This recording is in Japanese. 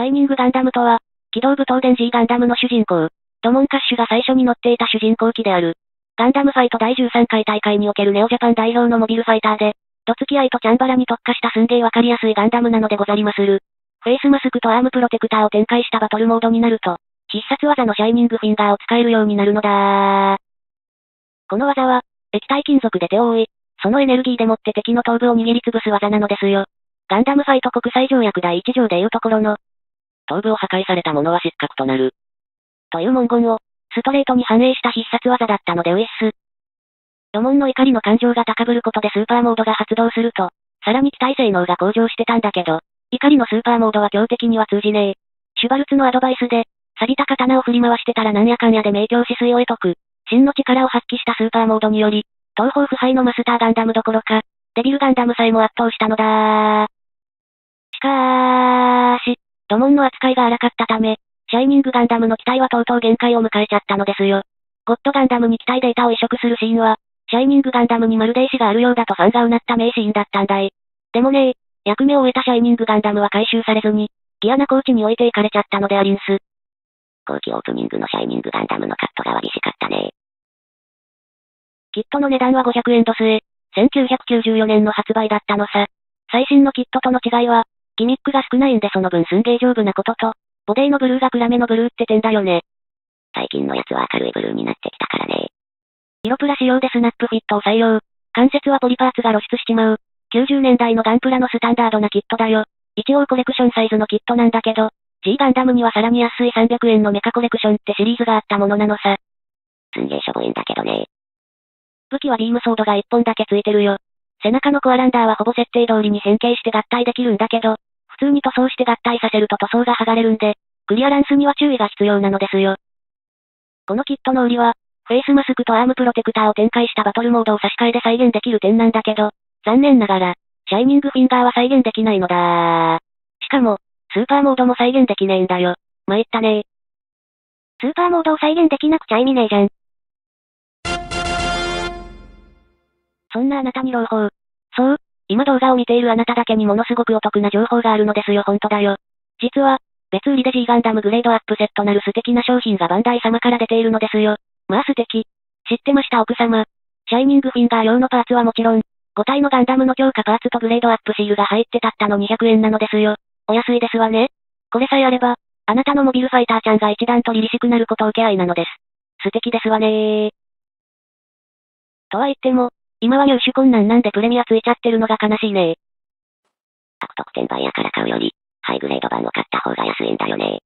シャイニングガンダムとは、機動武闘伝 G ガンダムの主人公、ドモンカッシュが最初に乗っていた主人公機である。ガンダムファイト第13回大会におけるネオジャパン代表のモビルファイターで、ドツキアイとチャンバラに特化したすんげーわかりやすいガンダムなのでござりまする。フェイスマスクとアームプロテクターを展開したバトルモードになると、必殺技のシャイニングフィンガーを使えるようになるのだこの技は、液体金属で手を覆い、そのエネルギーでもって敵の頭部を握りつぶす技なのですよ。ガンダムファイト国際条約第1条でいうところの、頭部を破壊された者は失格となる。という文言を、ストレートに反映した必殺技だったのでウィス。ドモンの怒りの感情が高ぶることでスーパーモードが発動すると、さらに機体性能が向上してたんだけど、怒りのスーパーモードは強敵には通じねえ。シュバルツのアドバイスで、錆びた刀を振り回してたらなんやかんやで明鏡止水を得とく。真の力を発揮したスーパーモードにより、東方腐敗のマスターガンダムどころか、デビルガンダムさえも圧倒したのだしかーし、ドモンの扱いが荒かったため、シャイニングガンダムの機体はとうとう限界を迎えちゃったのですよ。ゴッドガンダムに機体データを移植するシーンは、シャイニングガンダムにまるで意志があるようだとファンがうなった名シーンだったんだい。でもね役目を終えたシャイニングガンダムは回収されずに、ギアナコーチに置いていかれちゃったのでありんす。後期オープニングのシャイニングガンダムのカットがわびしかったねキットの値段は500円と据え、1994年の発売だったのさ。最新のキットとの違いは、ギミックが少ないんでその分すんげー丈夫なことと、ボディのブルーが暗めのブルーって点だよね。最近のやつは明るいブルーになってきたからね。色プラ仕様でスナップフィットを採用。関節はポリパーツが露出しちまう。90年代のガンプラのスタンダードなキットだよ。一応コレクションサイズのキットなんだけど、G ガンダムにはさらに安い300円のメカコレクションってシリーズがあったものなのさ。すんげーしょぼいんだけどね。武器はビームソードが1本だけついてるよ。背中のコアランダーはほぼ設定通りに変形して合体できるんだけど、普通に塗装して合体させると塗装が剥がれるんで、クリアランスには注意が必要なのですよ。このキットの売りは、フェイスマスクとアームプロテクターを展開したバトルモードを差し替えで再現できる点なんだけど、残念ながら、シャイニングフィンガーは再現できないのだーしかも、スーパーモードも再現できねえんだよ。参ったねスーパーモードを再現できなくちゃ意味ねえじゃん。そんなあなたに朗報。そう、今動画を見ているあなただけにものすごくお得な情報があるのですよほんとだよ。実は、別売りで G ガンダムグレードアップセットなる素敵な商品がバンダイ様から出ているのですよ。まあ素敵。知ってました奥様。シャイニングフィンガー用のパーツはもちろん、5体のガンダムの強化パーツとグレードアップシールが入ってたったの200円なのですよ。お安いですわね。これさえあれば、あなたのモビルファイターちゃんが一段と凛々しくなること受け合いなのです。素敵ですわねー。とは言っても、今は入手困難なんでプレミアついちゃってるのが悲しいね。悪特典版やから買うより、ハイグレード版を買った方が安いんだよね。